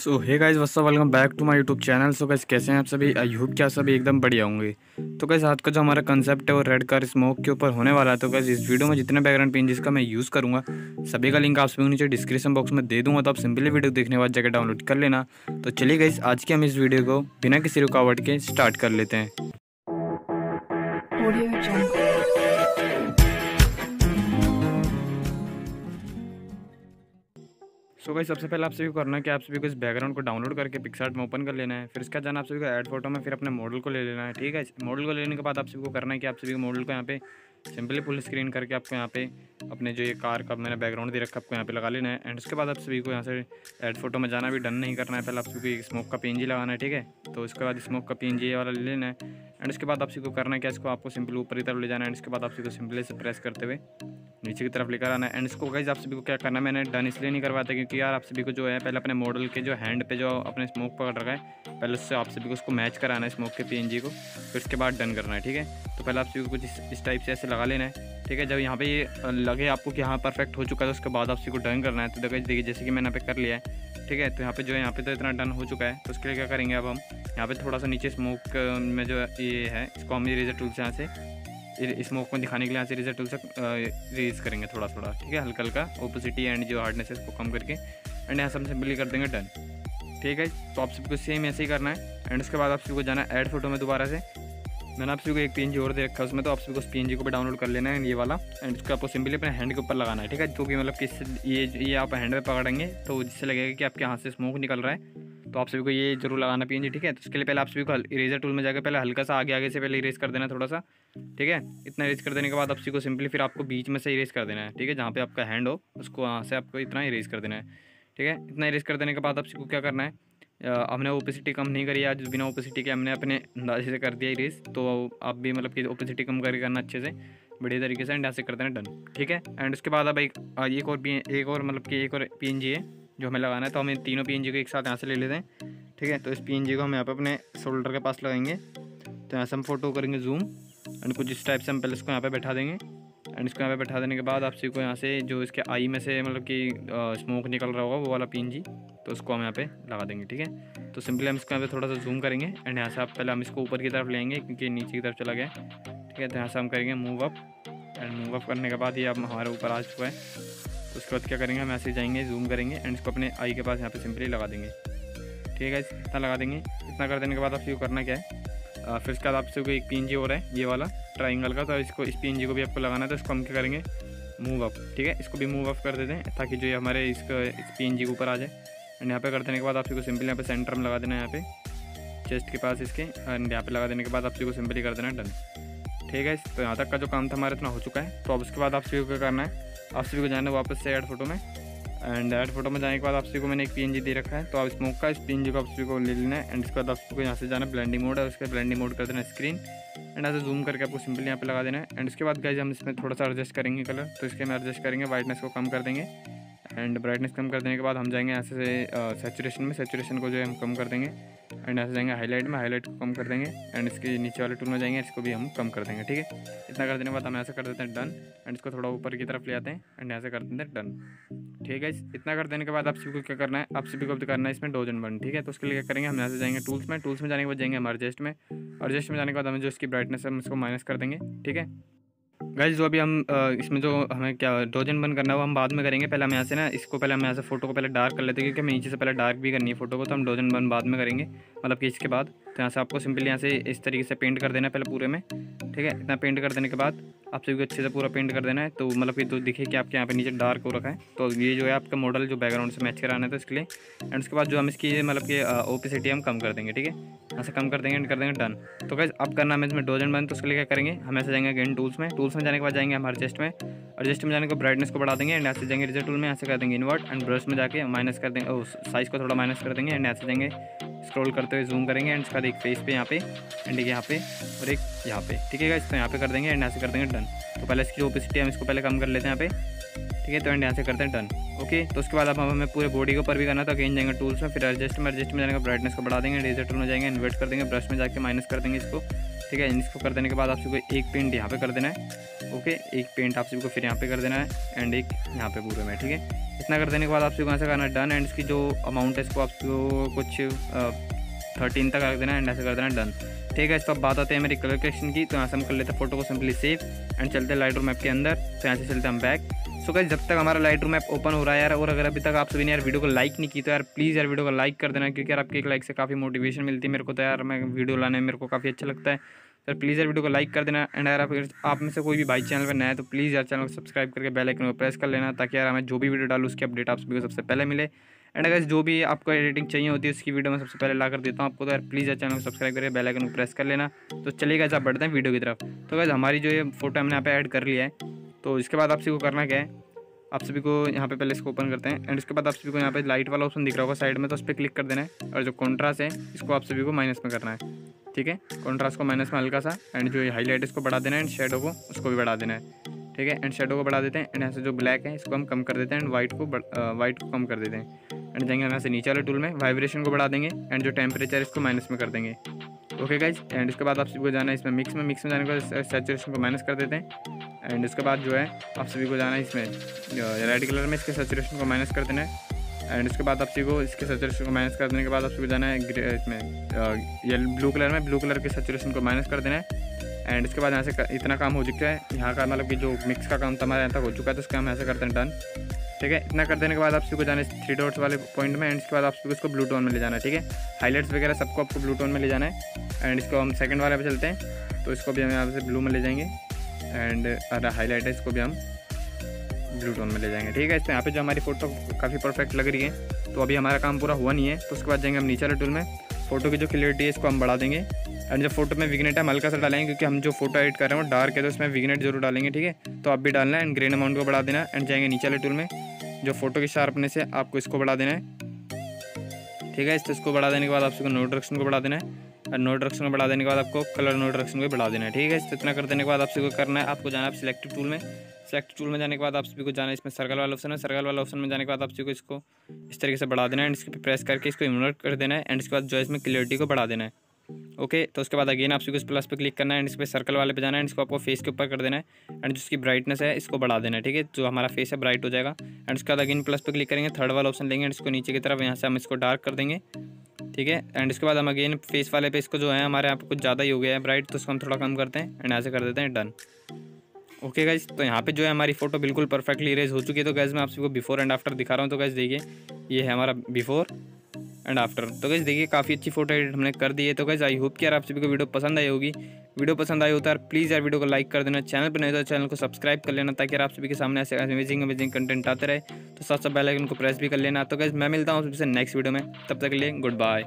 So hey guys what's welcome back to my YouTube channel so guys कैसे हैं आप सभी? आई होप क्या सभी एकदम बढ़िया होंगे। तो गाइज़ आज का जो हमारा कंसेप्ट है वो रेड कार स्मोक के ऊपर होने वाला है। तो गाइज़ इस वीडियो में जितने बैकग्राउंड पेन जिसका मैं यूज़ करूँगा, सभी का लिंक आप सभी नीचे डिस्क्रिप्शन बॉक्स में दे दूँगा। तो आप सिंपली वीडियो देखने के बाद जाकर डाउनलोड कर लेना। तो चलिए गाइज़ आज की हम इस वीडियो को बिना किसी रुकावट के स्टार्ट कर लेते हैं। सो गाइस सबसे पहले आप सभी को करना है कि आप सभी को इस बैकग्राउंड को डाउनलोड करके पिक्सार्ट में ओपन कर लेना है। फिर इसका जाना आप सभी को ऐड फ़ोटो में, फिर अपने मॉडल को ले लेना है, ठीक है? मॉडल को लेने के बाद आप सभी को करना है कि आप सभी को मॉडल को यहाँ पे सिंपली फुल स्क्रीन करके आपको यहाँ पे अपने जो ये कार का मैंने बैकग्राउंड दे रखा आपको यहाँ पे लगा लेना है। एंड उसके बाद आप सभी को यहाँ से एड फ़ोटो में जाना भी डन नहीं करना है। पहले आप सभी को स्मोक का PNG लगाना है, ठीक है? तो उसके बाद स्मोक का पी वाला ले लेना है। एंड उसके बाद आप सभी को करना है क्या इसको आपको सिंपल ऊपर की तरफ़ ले जाना है। एंड उसके बाद आप सभी को सिंपली से प्रेस करते हुए नीचे की तरफ़ लेकर आना है एंड इसको गाइज़ आप सभी को क्या करना मैंने डन इसलिए नहीं करवाता क्योंकि यार आप सभी को जो है पहले अपने मॉडल के जो हैंड पे जो अपने स्मोक पकड़ रखा है पहले उससे आप सभी को उसको मैच कराना है स्मोक के पीएनजी को फिर उसके बाद डन करना है ठीक है? तो पहले आप सभी को कुछ इस, टाइप से ऐसे लगा लेना है ठीक है? जब यहाँ पे ये लगे आपको कि हाँ परफेक्ट हो चुका है तो उसके बाद आप सभी को डन करना है। तो देखो देखिए जैसे कि मैंने यहाँ पे कर लिया है ठीक है? तो यहाँ पे जो है यहाँ पे तो इतना डन हो चुका है तो उसके लिए क्या करेंगे अब हम? यहाँ पे थोड़ा सा नीचे स्मोक में जो ये है इसको हम इरेजर टूल से यहाँ से स्मोक को दिखाने के लिए यहाँ से इरेजर टूल से रिलीज़ करेंगे थोड़ा थोड़ा ठीक है? हल्का हल्का ओपोसिटी एंड जो हार्डनेस है इसको कम करके एंड यहाँ से हम सिंपली कर देंगे डन ठीक है? तो आप सबको सेम ऐसे ही करना है एंड उसके बाद आप सबको जाना है ऐड फ़ोटो में दोबारा से। मैंने आप सबको एक पी और दे रखा है उसमें तो आप सबको उस पी को भी डाउनलोड कर लेना है, ये वाला एंड उसको आपको सिंपली अपने हैंड के ऊपर लगाना है, ठीक है? जो कि मतलब किस, ये ये आप हैंड पे पकड़ेंगे तो जिससे लगेगा कि आपके हाथ से स्मोक निकल रहा है तो आप सभी को ये ज़रूर लगाना पीएनजी ठीक है? तो उसके लिए पहले आप सभी को इरेजर टूल में जाकर पहले हल्का सा आगे आगे से पहले इरेज कर देना थोड़ा सा, ठीक है? इतना इरेज कर देने के बाद आप सभी को सिंपली फिर आपको बीच में से इरेज कर देना है, ठीक है? जहाँ पे आपका हैंड हो, उसको वहाँ से आपको इतना इरेज कर देना है, ठीक है? इतना इरेज कर देने के बाद आप सभी को क्या करना है हमने ओपेसिटी कम नहीं करी आज, बिना ओपेसिटी के हमने अपने अंदाजे से कर दिया इरेज तो आप भी मतलब कि ओपेसिटी कम करके करना अच्छे से, बढ़िया तरीके से एंड ऐसे कर देना डन ठीक है? एंड उसके बाद अब एक एक और एक और मतलब कि एक और पी है। जो हमें लगाना है तो हमें तीनों पीएनजी को एक साथ यहाँ से ले लेते हैं। ठीक है? तो इस पीएनजी को हम यहाँ पे अपने शोल्डर के पास लगाएँगे। तो यहाँ से हम फ़ोटो करेंगे जूम एंड कुछ इस टाइप से हम पहले इसको यहाँ पर बैठा देंगे। एंड इसको यहाँ पे बैठा देने के बाद आप को यहाँ से जो इसके आई में से मतलब कि स्मोक निकल रहा होगा, वो वाला PNG तो उसको हम यहाँ पे लगा देंगे। ठीक है? तो सिंपली हम इसको यहाँ पे थोड़ा सा जूम करेंगे एंड यहाँ से आप पहले हम इसको ऊपर की तरफ़ लेंगे क्योंकि नीचे की तरफ़ चला गया ठीक है? तो यहाँ से हम करेंगे move up and move up करने के बाद ये अब हमारे ऊपर आ चुका है। तो उसके बाद क्या करेंगे, हम ऐसे जाएँगे जूम करेंगे एंड इसको अपने आई के पास यहाँ पे सिंपली लगा देंगे। ठीक है इतना लगा देंगे। इतना कर देने के बाद आप को करना क्या है? फिर उसके बाद आपसे सबको एक पीएनजी हो रहा है, ये वाला ट्राइंगल का तो इसको, इस पीएनजी को भी आपको लगाना है तो इसको हम क्या करेंगे? मूव अप ठीक है? इसको भी मूव अप कर देते हैं ताकि जो ये हमारे इसको इस पी के ऊपर आ जाए। एंड यहाँ पे कर देने के बाद आप को सिंपली यहाँ पे सेंटर में लगा देना है यहाँ पे चेस्ट के पास इसके एंड यहाँ पे लगा देने के बाद आप को सिंपली कर देना है डन ठीक है तो यहाँ तक का जो काम था हमारा इतना हो चुका है। तो अब उसके बाद आप सभी को क्या करना है? आप सभी को जाना वापस से एड फ़ोटो में। एंड एड फ़ोटो में जाने के बाद आप सभी को मैंने एक पीएनजी दे रखा है। तो आप स्मोक का इस पी को आप सभी को ले लेना है। एंड इसके बाद आप सभी को यहाँ से जाना ब्लेंडिंग मोड है उसके ब्लेंडिंग मोड कर देना स्क्रीन एंड ऐसे जूम करके आपको सिंपली यहाँ पे लगा देना है। एंड उसके बाद गाइज़ हम इसमें थोड़ा सा एडजस्ट करेंगे कलर तो इसके में एडजस्ट करेंगे। वाइटनेस को कम कर देंगे। एंड ब्राइटनेस कम कर देने के बाद हम जाएँगे ऐसे से सेचुरेशन में सेचुरेशन को जो है हम कम कर देंगे। एंड ऐसे जाएँगे हाईलाइट में हाईलाइट को कम कर देंगे। एंड इसके नीचे वाले टूल में जाएँगे, इसको भी हम कम कर देंगे, ठीक है? इतना कर देने के बाद हम ऐसा कर देते हैं डन एंड इसको थोड़ा ऊपर की तरफ़ ले आते हैं। एंड ऐसे कर देते हैं डन ठीक है इतना कर देने के बाद आप सभी को क्या करना है? आप सभी को करना है इसमें डोजन बन ठीक है? तो उसके लिए क्या करेंगे, हम यहाँ से जाएँगे टूल्स में। टूल्स में जाने के बाद जाएँगे हम एडजस्ट में। एडजस्ट में जाने के बाद हमें जो इसकी ब्राइटनेस है, हम इसको माइनस कर देंगे, ठीक है? गाइज़ जो अभी हम इसमें जो हमें क्या डोजन बंद करना है, वो हम बाद में करेंगे। पहले हम यहाँ से ना, इसको पहले हम यहाँ से फ़ोटो को पहले डार्क कर लेते हैं, क्योंकि हमें नीचे से पहले डार्क भी करनी है फ़ोटो को तो हम डोजन बंद बाद में करेंगे मतलब कि इसके बाद। तो यहाँ से आपको सिंपली यहाँ से इस तरीके से पेंट कर देना है पहले पूरे में, ठीक है? इतना पेंट कर देने के बाद आप सभी को अच्छे से पूरा पेंट कर देना है। तो मतलब कि तो दिखे कि आपके यहाँ पे नीचे डार्क हो रखा है। तो ये जो है आपका मॉडल जो बैकग्राउंड से मैच कराना है तो इसके लिए। एंड उसके बाद जो हम इसकी मतलब कि ओपिसिटी हम कम कर देंगे, ठीक है? यहाँ से कम कर देंगे एंड कर देंगे डन तो कैसे अब करना हमें इसमें डोजन बन तो उसके लिए क्या करेंगे? हम ऐसे जाएँगे अगेन टूल्स में। टूल्स में जाने के बाद जाएँगे हम एडजस्ट में। एडजस्ट में जाने के ब्राइटनेस को बढ़ा देंगे एंड ऐसे जाएँगे रिज़ल्ट टूल में, ऐसे कर देंगे इन्वर्ट एंड ब्रश में जाके माइनस कर देंगे। साइज़ को थोड़ा माइनस कर देंगे एंड ऐसे जाएँगे। स्क्रॉल करते हुए जूम करेंगे एंड इसका एक फेस पे यहाँ पे एंड एक यहाँ पे, और एक यहाँ पे। ठीक है तो यहाँ पे कर देंगे एंड ऐसे कर देंगे डन तो पहले इसकी ओपिसिटी हम इसको पहले कम कर लेते हैं यहाँ पे। ठीक है? तो एंड यहाँ से करते हैं डन ओके तो उसके बाद अब हमें पूरे बॉडी के ऊपर भी करना था कहीं जाएँगे टूल्स में, फिर एडजस्ट में एडजस्ट में जाएँगे ब्राइटनेस को बढ़ा देंगे रेजर में जाएँगे इन्वर्ट कर देंगे ब्रश में जाके माइनस कर देंगे इसको। ठीक है? इसको कर देने के बाद आप सबको एक पेंट यहाँ पे कर देना है। ओके एक पेंट आप सबको फिर यहाँ पे कर देना है एंड एक यहाँ पे पूरे में। ठीक है? इतना कर देने के बाद आप सबको से करना डन एंड इसकी जो अमाउंट है, इसको आपको कुछ थर्टीन तक रख देना एंड ऐसे कर देना डन ठीक है, इस तो बात आते हैं मेरी कलर करेक्शन की तो यहाँ से हम कर लेते हैं फ़ोटो को सिंपली सेव एंड चलते हैं लाइट रूम के अंदर. तो यहाँ से चलते हम बैक सो गाइस जब तक हमारा लाइट रूम ऐप ओपन हो रहा है यार, और अगर अभी तक आप सभी ने यार वीडियो को लाइक नहीं की तो यार प्लीज़ यार वीडियो को लाइक कर देना, क्योंकि यार आपके एक लाइक से काफ़ी मोटिवेशन मिलती है मेरे को तो यार मैं वीडियो लाने में मेरे को काफ़ी अच्छा लगता है. सर प्लीज़ यार वीडियो को लाइक कर देना एंड यार आप आप में से कोई भी भाई चैनल पर नया है तो प्लीज़ यार चैनल को सब्सक्राइब करके बेल आइकन को प्रेस कर लेना ताकि यार हमें जो भी वीडियो डालू, उसकी अपडेट आप सभी को सबसे पहले मिले। एंड अगर जो भी आपको एडिटिंग चाहिए होती है, उसकी वीडियो मैं सबसे पहले ला कर देता हूँ आपको तो यार प्लीज़ यार चैनल को सब्सक्राइब करके बेल आइकन को प्रेस कर लेना। तो चलिए गाइस आप बढ़ते हैं वीडियो की तरफ़। तो गाइस हमारी जो ये फ़ोटो हमने यहाँ पे ऐड कर लिया है तो इसके बाद आप सभी को करना क्या है? आप सभी को यहाँ पे पहले इसको ओपन करते हैं। एंड इसके बाद आप सभी को यहाँ पे लाइट वाला ऑप्शन दिख रहा होगा साइड में तो उस पर क्लिक कर देना है। और जो कॉन्ट्रास्ट है, इसको आप सभी को माइनस में करना है। ठीक है? कॉन्ट्रास्ट को माइनस में हल्का सा एंड जो हाईलाइट इसको बढ़ा देना है एंड शेडो को उसको भी बढ़ा देना है। ठीक है? एंड शेडो को बढ़ा देते हैं एंड यहाँ से जो ब्लैक है, इसको हम कम कर देते हैं एंड वाइट को वाइट को कम कर देते हैं। एंड जाएँगे यहाँ से नीचे वाले टूल में वाइब्रेशन को बढ़ा देंगे एंड जो टेम्परेचर इसको माइनस में कर देंगे। ओके गाइज़ एंड इसके बाद आप सभी को जाना है इसमें मिक्स में मिक्स में जाने के सेचुरेशन को माइनस कर देते हैं। एंड इसके बाद जो है, आप सभी को जाना है इसमें रेड कलर में इसके सेचुरेशन को माइनस कर देना है। एंड इसके बाद आप को इसके सेचुरेशन को माइनस कर देने के बाद आप सभी जाना है इसमें ये ब्लू कलर में ब्लू कलर के सेचुरेशन को माइनस कर देना है। एंड इसके बाद यहाँ से इतना काम हो चुका है। यहाँ का मतलब कि जो मिक्स का काम हमारे यहाँ तक हो चुका है तो उसका हम ऐसे करते हैं डन ठीक है? इतना कर देने के बाद आप सभी को जाना है थ्री डॉट्स वाले पॉइंट में एंड इसके बाद आप सभी को इसको ब्लू टोन में ले जाना है, ठीक है? हाईलाइट्स वगैरह सबको आपको ब्लू टोन में ले जाना है। एंड इसको हम सेकंड वाले पे चलते हैं। तो इसको भी हम यहाँ से ब्लू में ले जाएँगे। एंड हाईलाइट है, इसको भी हम ब्लू टोन में ले जाएँगे। ठीक है इस यहाँ पे जो हमारी फ़ोटो काफ़ी परफेक्ट लग रही है। तो अभी हमारा काम पूरा हुआ नहीं है तो उसके बाद जाएँगे हम नीचे वाले टूल में। फ़ोटो की जो क्लियरिटी है, इसको हम बढ़ा देंगे। एंड जब फ़ोटो में विगनेट हम हल्का सा डालेंगे, क्योंकि हम जो फ़ोटो एडिट कर रहे हैं, वो डार्क है तो उसमें विगनेट ज़रूर डालेंगे, ठीक है? तो आप भी डालना है एंड ग्रेन अमाउंट को बढ़ा देना। एंड जाएँगे नीचे वाले टूल में, जो फ़ोटो की शार्पनेस है, आपको इसको बढ़ा देना है। ठीक है इसको बढ़ा देने के बाद आपको नो डायरेक्शन को बढ़ा देना है। और नो डायरेक्शन को बढ़ा देने के बाद आपको कलर नो डायरेक्शन को बढ़ा देना है, ठीक है? इतना कर देने के बाद आपसे को करना है, आपको जाना है सिलेक्टिव टूल में। सेलेक्ट टूल में जाने के बाद आप सभी को जाना है, इसमें सर्कल वाला ऑप्शन है। सर्कल वाला ऑप्शन में जाने के बाद आप सभी को इसको इस तरीके से बढ़ा देना है एंड इसके प्रेस करके इसको इन्वर्ट कर देना है एंड इसके बाद जो है इसमें क्लियरिटी को बढ़ा देना है। ओके तो उसके बाद अगेन आप सभी को इस प्लस पे क्लिक करना है एंड इस पर सर्कल वाले पे जाना है एंड इसको आपको फेस के ऊपर कर देना है एंड जिसकी ब्राइटनेस है इसको बढ़ा देना है, ठीक है? जो हमारा फेस है ब्राइट हो जाएगा। एंड उसके बाद अगेन प्लस पे क्लिक करेंगे थर्ड वाला ऑप्शन लेंगे एंड इसको नीचे की तरफ़ यहाँ से हम इसको डार्क कर देंगे। ठीक है? एंड इसके बाद हम अगेन फेस वाले पे इसको जो है, हमारे यहाँ पे कुछ ज़्यादा ही हो गया है ब्राइट तो उसको हम थोड़ा कम करते हैं एंड ऐसे कर देते हैं डन ओके गाइज़ तो यहाँ पे जो है हमारी फ़ोटो बिल्कुल परफेक्टली इरेज हो चुकी है। तो गैस मैं आप सबको बिफोर एंड आफ्टर दिखा रहा हूँ। तो गैस देखिए, ये है हमारा बिफोर एंड आफ्टर तो कैसे देखिए, काफ़ी अच्छी फ़ोटो एडिट हमने कर दी है। तो कैसे आई होप कि यार आप सभी को वीडियो पसंद आई होगी। वीडियो पसंद आई हो तो यार प्लीज़ यार वीडियो को लाइक कर देना। चैनल पर नहीं तो चैनल को सब्सक्राइब कर लेना ताकि आप सभी के सामने ऐसे अमेजिंग अमेजिंग कंटेंट आते रहे। तो साथ साथ आइकन को प्रेस भी कर लेना। तो कैसे मैं मिलता हूँ सबसे नेक्स्ट वीडियो में। तब तक के लिए गुड बाय